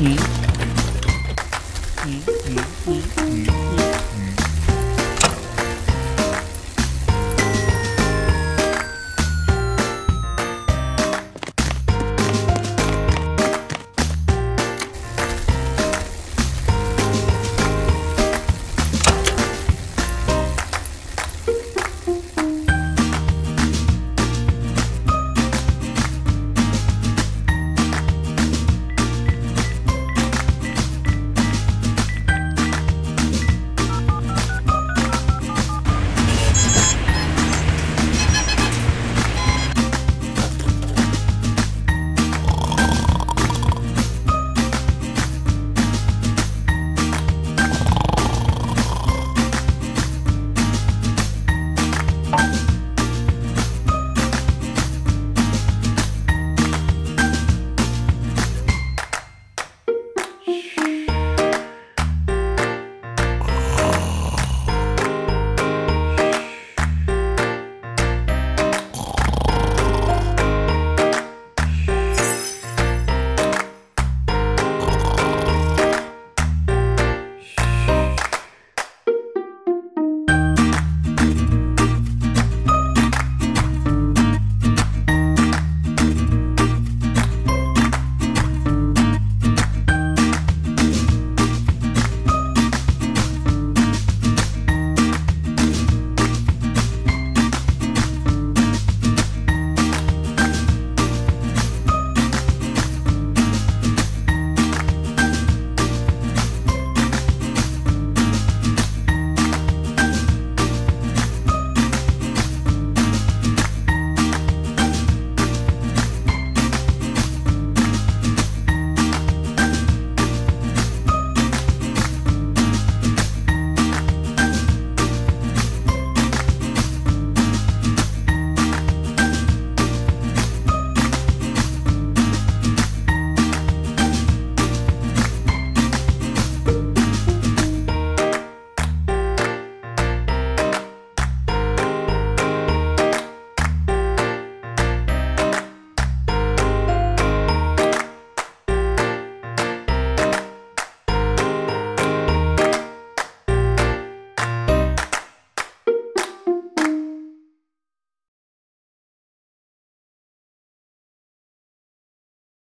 鱼鱼鱼鱼鱼鱼。